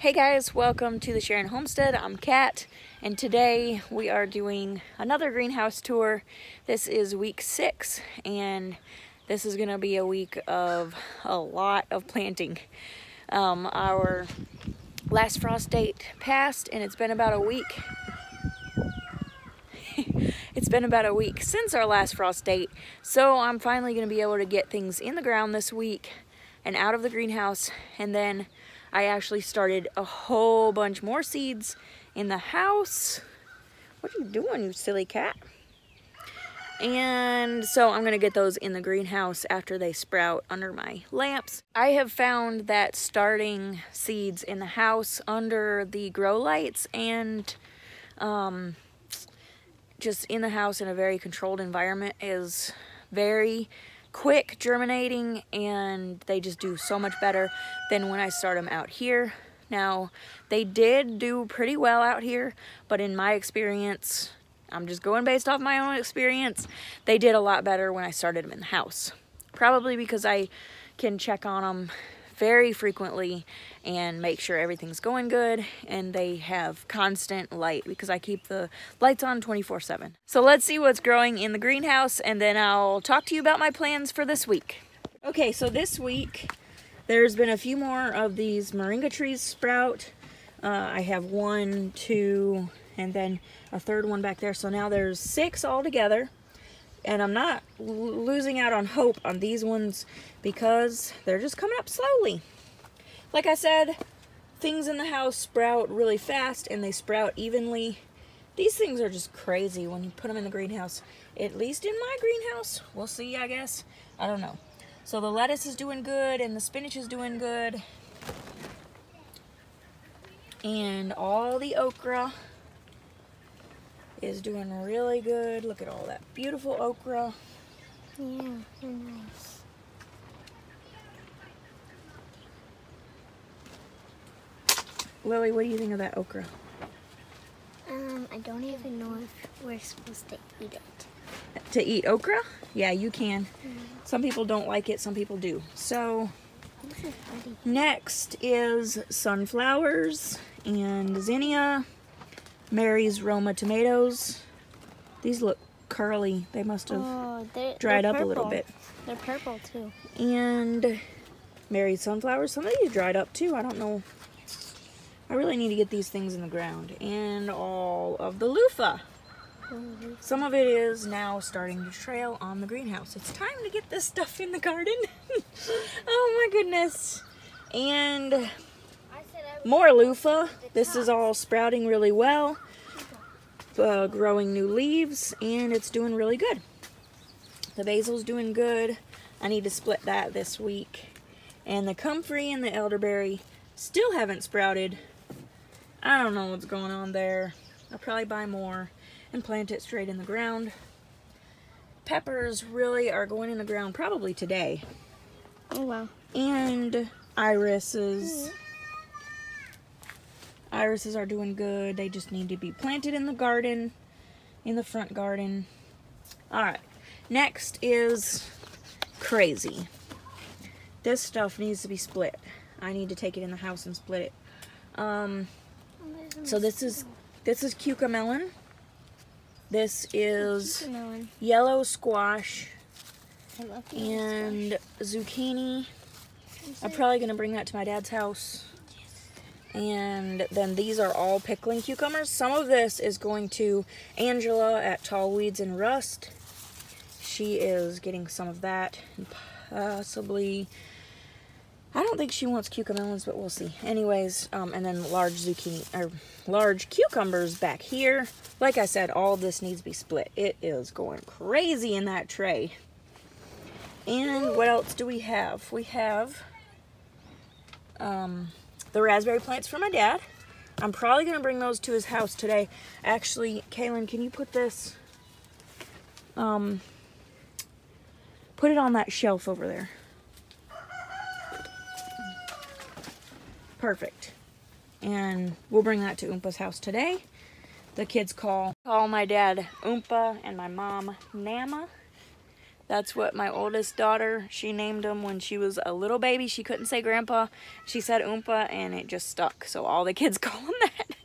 Hey guys, welcome to the Shearin Homestead. I'm Kat, and today we are doing another greenhouse tour. This is week six, and this is gonna be a week of a lot of planting. Um, our last frost date passed, and it's been about a week. it's been about a week since our last frost date, so I'm finally gonna be able to get things in the ground this week and out of the greenhouse, and then I actually started a whole bunch more seeds in the house. What are you doing, you silly cat? And so I'm gonna get those in the greenhouse after they sprout under my lamps. I have found that starting seeds in the house under the grow lights and um, just in the house in a very controlled environment is very quick germinating and they just do so much better than when I start them out here. Now, they did do pretty well out here, but in my experience, I'm just going based off my own experience, they did a lot better when I started them in the house. Probably because I can check on them very frequently and make sure everything's going good and they have constant light because I keep the lights on 24 7. So let's see what's growing in the greenhouse and then I'll talk to you about my plans for this week. Okay, so this week there's been a few more of these moringa trees sprout. Uh, I have one, two, and then a third one back there. So now there's six altogether and I'm not losing out on hope on these ones because they're just coming up slowly. Like I said, things in the house sprout really fast and they sprout evenly. These things are just crazy when you put them in the greenhouse. At least in my greenhouse. We'll see, I guess. I don't know. So the lettuce is doing good and the spinach is doing good. And all the okra is doing really good. Look at all that beautiful okra. Yeah, nice. Lily, what do you think of that okra? Um, I don't even know if we're supposed to eat it. To eat okra? Yeah, you can. Mm. Some people don't like it, some people do. So, next is sunflowers and zinnia. Mary's Roma tomatoes. These look curly. They must have oh, they're, dried they're up a little bit. They're purple too. And Mary's sunflowers. Some of these dried up too. I don't know. I really need to get these things in the ground. And all of the loofah. Some of it is now starting to trail on the greenhouse. It's time to get this stuff in the garden. oh my goodness. And more loofah. This is all sprouting really well, uh, growing new leaves, and it's doing really good. The basil's doing good. I need to split that this week. And the comfrey and the elderberry still haven't sprouted. I don't know what's going on there. I'll probably buy more and plant it straight in the ground. Peppers really are going in the ground probably today. Oh wow. And irises. Mm -hmm Irises are doing good. They just need to be planted in the garden, in the front garden. All right, next is crazy. This stuff needs to be split. I need to take it in the house and split it. Um, so this is this is cucamelon. This is yellow squash and zucchini. I'm probably gonna bring that to my dad's house and then these are all pickling cucumbers. Some of this is going to Angela at Tall Weeds and Rust. She is getting some of that. Possibly, I don't think she wants cucamelons, but we'll see. Anyways, um, and then large zucchini, or large cucumbers back here. Like I said, all this needs to be split. It is going crazy in that tray. And what else do we have? We have, um, the raspberry plants for my dad. I'm probably to bring those to his house today. Actually, Kaylin, can you put this, um, put it on that shelf over there. Perfect. And we'll bring that to Oompa's house today. The kids call call my dad Oompa and my mom Nama. That's what my oldest daughter, she named him when she was a little baby. She couldn't say grandpa. She said Oompa and it just stuck. So all the kids call him that.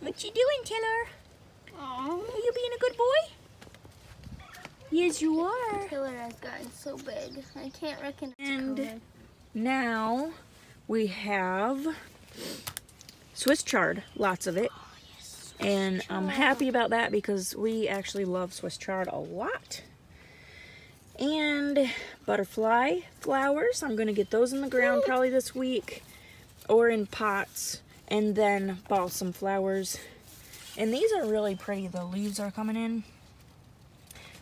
what you doing, Tiller? Aww. Are you being a good boy? Yes, you are. Killer has gotten so big. I can't recognize And- color. Now we have Swiss chard, lots of it. And I'm happy about that because we actually love Swiss chard a lot. And butterfly flowers. I'm going to get those in the ground probably this week or in pots. And then balsam flowers. And these are really pretty. The leaves are coming in.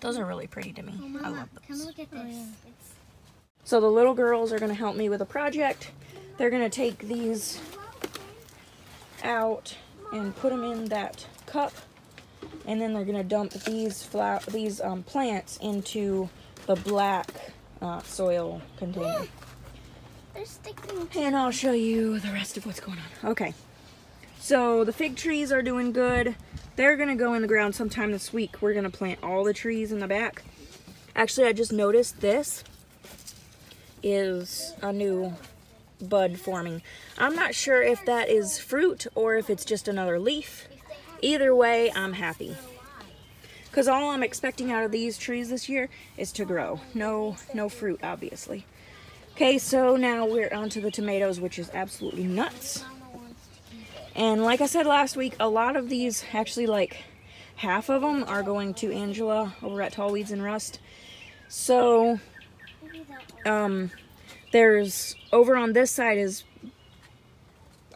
Those are really pretty to me. Oh, I Mama, love come those. look at oh, this. It's So the little girls are going to help me with a project. They're going to take these out and put them in that cup. And then they're going to dump these flower these um, plants into the black uh, soil container. they're sticking. And I'll show you the rest of what's going on. Okay. So the fig trees are doing good. They're going to go in the ground sometime this week. We're going to plant all the trees in the back. Actually, I just noticed this is a new bud forming. I'm not sure if that is fruit or if it's just another leaf. Either way, I'm happy. Because all I'm expecting out of these trees this year is to grow. No, no fruit, obviously. Okay, so now we're on to the tomatoes, which is absolutely nuts. And like I said last week, a lot of these, actually like half of them are going to Angela over at Tall Weeds and Rust. So, um, there's, over on this side is,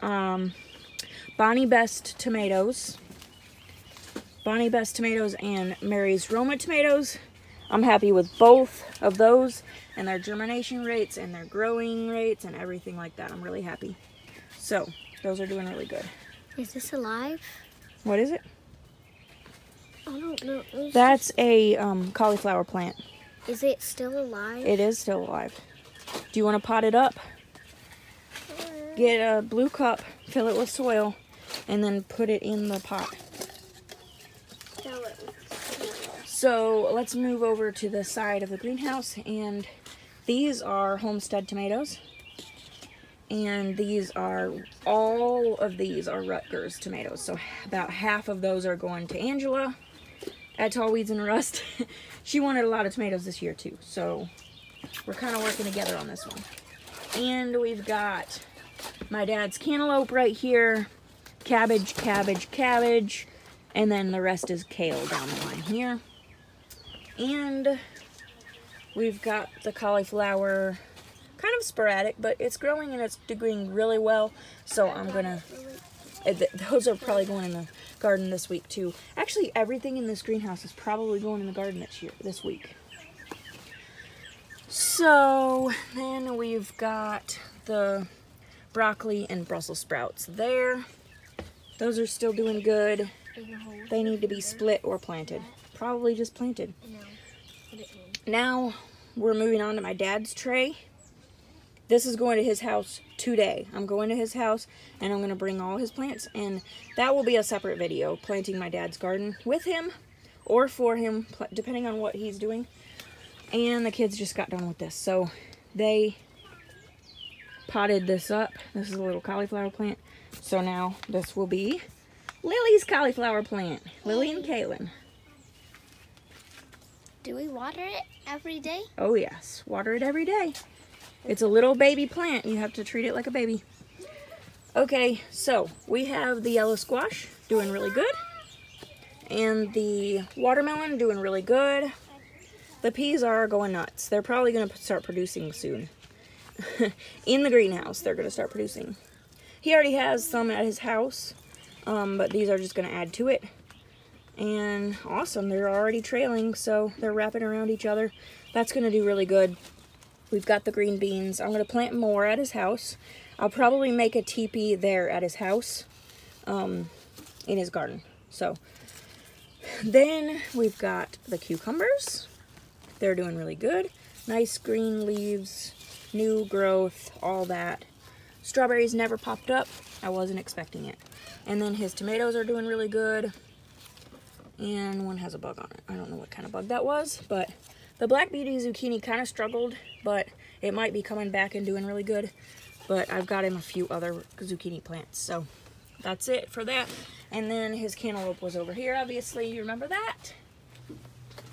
um, Bonnie Best tomatoes. Bonnie Best tomatoes and Mary's Roma tomatoes. I'm happy with both of those and their germination rates and their growing rates and everything like that. I'm really happy. So, those are doing really good. Is this alive? What is it? I don't know. That's a um, cauliflower plant. is it still alive? It is still alive. Do you want to pot it up? Get a blue cup, fill it with soil, and then put it in the pot. So let's move over to the side of the greenhouse and these are homestead tomatoes. And these are, all of these are Rutgers tomatoes. So about half of those are going to Angela at Tall Weeds and Rust. she wanted a lot of tomatoes this year too. So we're kind of working together on this one. And we've got my dad's cantaloupe right here. Cabbage, cabbage, cabbage. And then the rest is kale down the line here. And we've got the cauliflower kind of sporadic, but it's growing and it's doing really well. So I'm gonna, uh, those are probably going in the garden this week too. Actually, everything in this greenhouse is probably going in the garden this year, this week. So then we've got the broccoli and Brussels sprouts there. Those are still doing good. They need to be split or planted. Probably just planted. Now we're moving on to my dad's tray. This is going to his house today. I'm going to his house and I'm going to bring all his plants and that will be a separate video planting my dad's garden with him or for him depending on what he's doing. And the kids just got done with this. So they potted this up. This is a little cauliflower plant. So now this will be Lily's cauliflower plant. Lily and Kaylin. Do we water it every day? Oh yes, water it every day. It's a little baby plant. You have to treat it like a baby. Okay, so we have the yellow squash doing really good. And the watermelon doing really good. The peas are going nuts. They're probably going to start producing soon. In the greenhouse, they're going to start producing. He already has some at his house, um, but these are just going to add to it. And awesome, they're already trailing, so they're wrapping around each other. That's going to do really good. We've got the green beans. I'm going to plant more at his house. I'll probably make a teepee there at his house, um, in his garden. So, then we've got the cucumbers. They're doing really good. Nice green leaves, new growth, all that. Strawberries never popped up. I wasn't expecting it. And then his tomatoes are doing really good. and one has a bug on it. I don't know what kind of bug that was, but the Black Beauty zucchini kind of struggled, but it might be coming back and doing really good. But I've got him a few other zucchini plants, so that's it for that. And then his cantaloupe was over here, obviously. You remember that?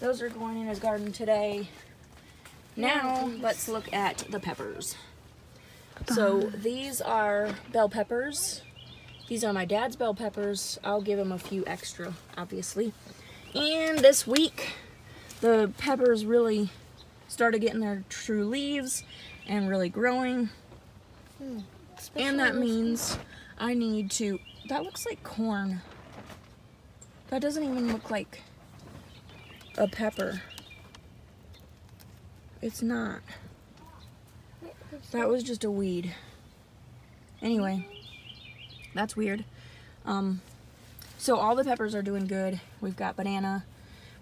Those are going in his garden today. Now, let's look at the peppers. So these are bell peppers. These are my dad's bell peppers. I'll give him a few extra, obviously. And this week, the peppers really started getting their true leaves and really growing. And that means I need to, that looks like corn. That doesn't even look like a pepper. It's not. That was just a weed. Anyway, that's weird. Um, so all the peppers are doing good. We've got banana,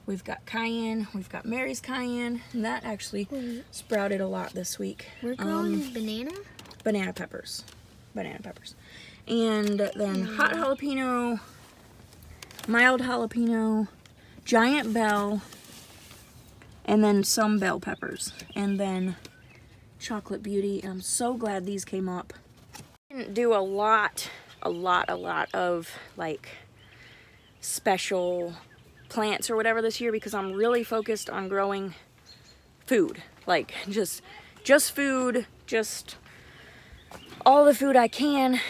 we've got cayenne, we've got Mary's cayenne, and that actually sprouted a lot this week. We're growing Um, banana? banana peppers. Banana peppers. And then hot jalapeno, mild jalapeno, giant bell, and then some bell peppers. And then chocolate beauty. And I'm so glad these came up. I didn't do a lot, a lot, a lot of like special plants or whatever this year because I'm really focused on growing food. Like just just food, just all the food I can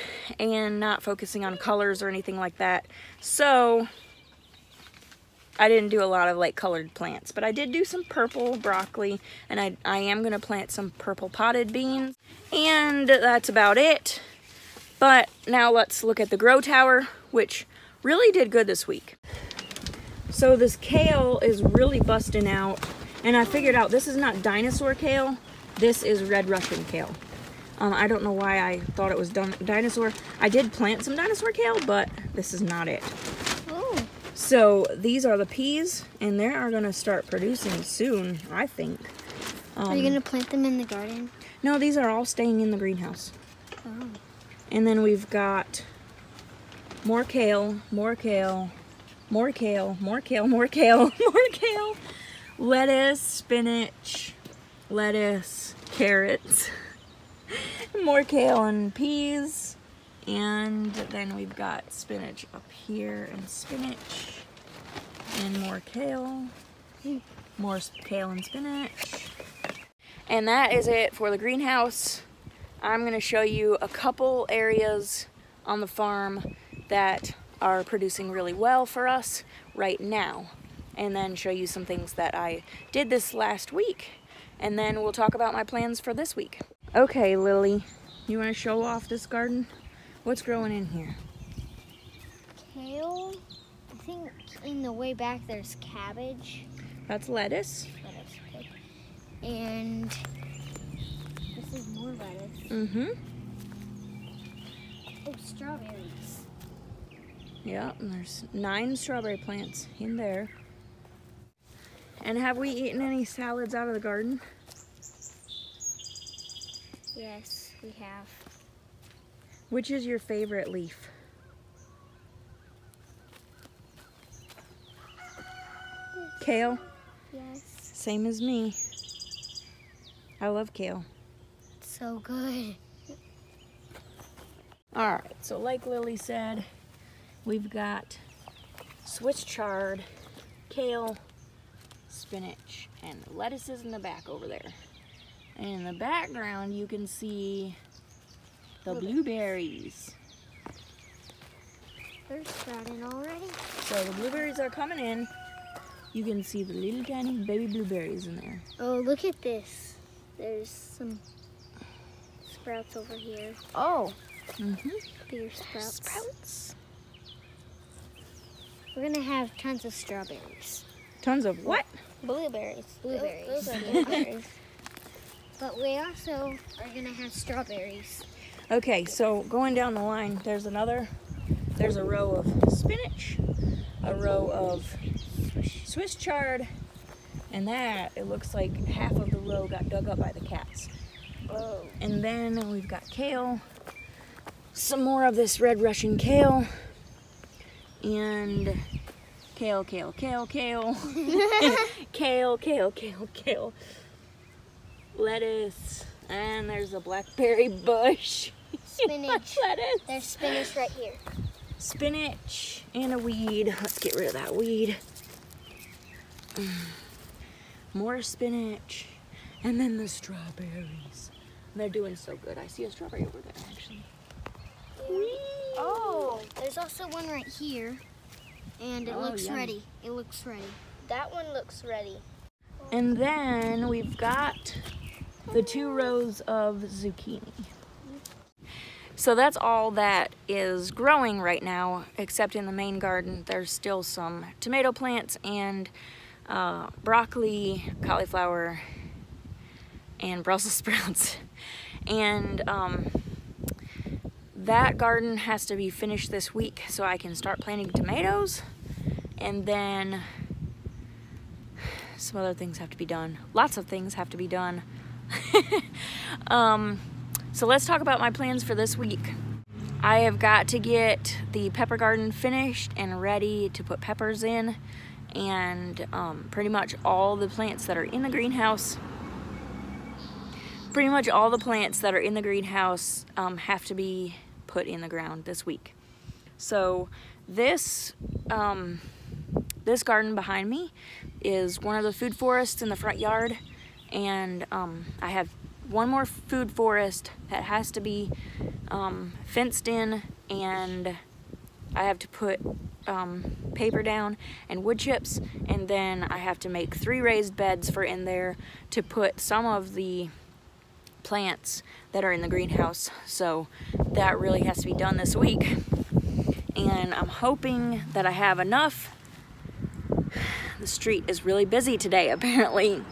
and not focusing on colors or anything like that. So I didn't do a lot of like colored plants, but I did do some purple broccoli and I, I am gonna plant some purple potted beans and that's about it. But now let's look at the grow tower, which really did good this week. So this kale is really busting out and I figured out this is not dinosaur kale, this is red Russian kale. Um, I don't know why I thought it was dinosaur. I did plant some dinosaur kale, but this is not it. So these are the peas, and they are gonna start producing soon, I think. Um, Are you gonna plant them in the garden? No, these are all staying in the greenhouse. Oh. And then we've got more kale, more kale, more kale, more kale, more kale, more kale, lettuce, spinach, lettuce, carrots, more kale and peas. And then we've got spinach up here and spinach and more kale, more kale and spinach. And that is it for the greenhouse. I'm to show you a couple areas on the farm that are producing really well for us right now. And then show you some things that I did this last week. And then we'll talk about my plans for this week. Okay, Lily, you want to show off this garden? What's growing in here? Kale. I think in the way back there's cabbage. That's lettuce. Lettuce, okay. And this is more lettuce. Mm-hmm. Oh, strawberries. Yeah, and there's nine strawberry plants in there. And have we eaten any salads out of the garden? Yes, we have. Which is your favorite leaf? Kale, Yes. same as me. I love kale. It's so good. All right, so like Lily said, we've got Swiss chard, kale, spinach, and lettuces in the back over there. And in the background, you can see the blueberries. They're sprouting already. So the blueberries are coming in. You can see the little tiny baby blueberries in there. Oh, look at this. There's some sprouts over here. Oh. Mm-hmm. Bigger sprouts. Sprouts. We're gonna have tons of strawberries. Tons of what? Blueberries. Blueberries. Those are blueberries. but we also are gonna have strawberries. Okay, so going down the line, there's another, there's a row of spinach, a row of Swiss chard, and that, it looks like half of the row got dug up by the cats. Whoa. And then we've got kale, some more of this red Russian kale, and Kale, kale, kale, kale. kale, kale, kale, kale. Lettuce. And there's a blackberry bush. Spinach. Lettuce. There's spinach right here. Spinach and a weed. Let's get rid of that weed. More spinach. And then the strawberries. They're doing so good. I see a strawberry over there actually. Oh, there's also one right here. And it Oh, looks yummy. ready. It looks ready. That one looks ready. And then we've got the two rows of zucchini. So that's all that is growing right now, except in the main garden. There's still some tomato plants and uh, broccoli, cauliflower, and Brussels sprouts. And um, that garden has to be finished this week so I can start planting tomatoes. And then some other things have to be done. Lots of things have to be done. um, so let's talk about my plans for this week. I have got to get the pepper garden finished and ready to put peppers in, and um, pretty much all the plants that are in the greenhouse. Pretty much all the plants that are in the greenhouse um, have to be put in the ground this week. So this um, this garden behind me is one of the food forests in the front yard and um, I have one more food forest that has to be um, fenced in and I have to put um, paper down and wood chips and then I have to make three raised beds for in there to put some of the plants that are in the greenhouse. So that really has to be done this week. And I'm hoping that I have enough. The street is really busy today, apparently.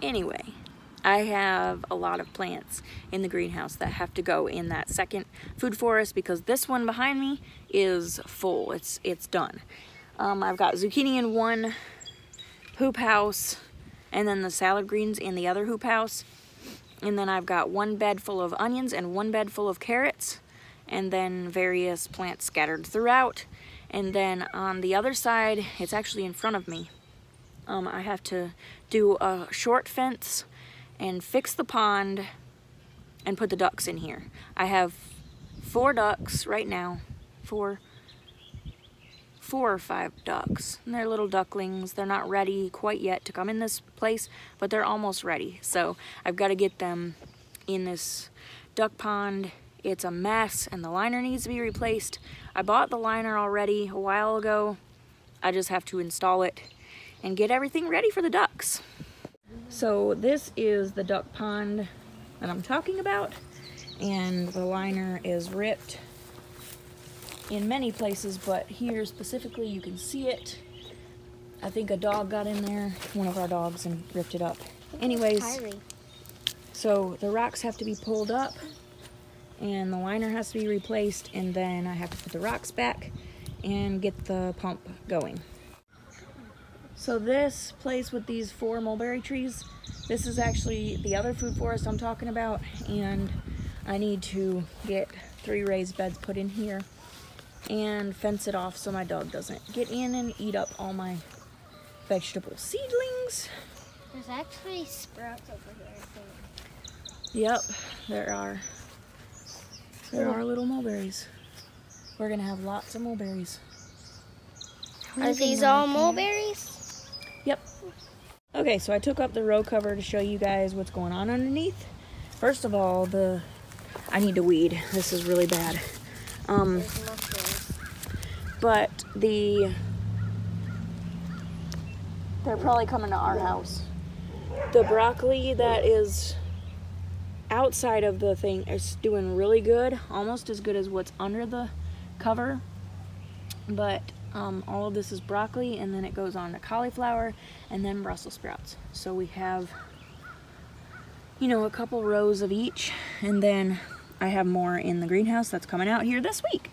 Anyway, I have a lot of plants in the greenhouse that have to go in that second food forest because this one behind me is full. It's it's done. Um, I've got zucchini in one hoop house and then the salad greens in the other hoop house. And then I've got one bed full of onions and one bed full of carrots and then various plants scattered throughout. And then on the other side, it's actually in front of me. Um, I have to do a short fence and fix the pond and put the ducks in here. I have four ducks right now, four, four or five ducks. And they're little ducklings. They're not ready quite yet to come in this place, but they're almost ready. So I've got to get them in this duck pond it's a mess and the liner needs to be replaced. I bought the liner already a while ago. I just have to install it and get everything ready for the ducks. So this is the duck pond that I'm talking about and the liner is ripped in many places but here specifically you can see it. I think a dog got in there, one of our dogs, and ripped it up. Anyways, so the rocks have to be pulled up and the liner has to be replaced and then I have to put the rocks back and get the pump going. So this place with these four mulberry trees, this is actually the other food forest I'm talking about and I need to get three raised beds put in here and fence it off so my dog doesn't get in and eat up all my vegetable seedlings. There's actually sprouts over here, I think. Yep, there are. There are little mulberries. We're gonna have lots of mulberries. Are these all mulberries? Yep. Okay, so I took up the row cover to show you guys what's going on underneath. First of all, the I need to weed. This is really bad. Um, but the they're probably coming to our house. The broccoli that is outside of the thing is doing really good, almost as good as what's under the cover. But um, all of this is broccoli, and then it goes on to cauliflower, and then Brussels sprouts. So we have, you know, a couple rows of each, and then I have more in the greenhouse that's coming out here this week.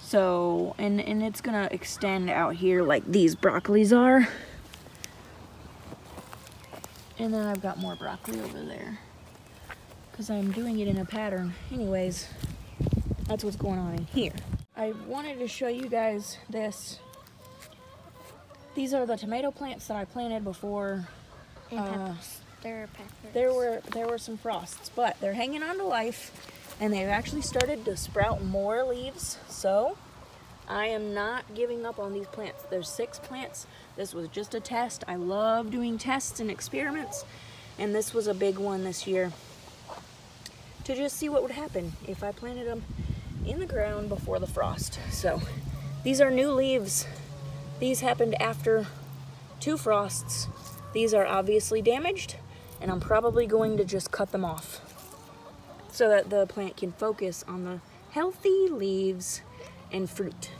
So, and, and it's gonna extend out here like these broccolis are. And then I've got more broccoli over there. Because I'm doing it in a pattern. Anyways, that's what's going on in here. I wanted to show you guys this. These are the tomato plants that I planted before And uh, peppers. There are peppers. there were there were some frosts, but they're hanging on to life and they've actually started to sprout more leaves. So I am not giving up on these plants. There's six plants. This was just a test. I love doing tests and experiments, and this was a big one this year to just see what would happen if I planted them in the ground before the frost. So these are new leaves. These happened after two frosts. These are obviously damaged, and I'm probably going to just cut them off so that the plant can focus on the healthy leaves and fruit.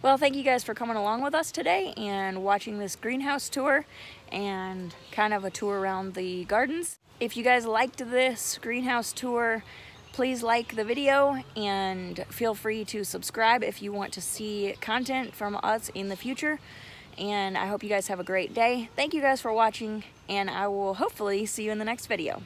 Well, thank you guys for coming along with us today and watching this greenhouse tour and kind of a tour around the gardens. If you guys liked this greenhouse tour, please like the video and feel free to subscribe if you want to see content from us in the future. And I hope you guys have a great day. Thank you guys for watching and I will hopefully see you in the next video.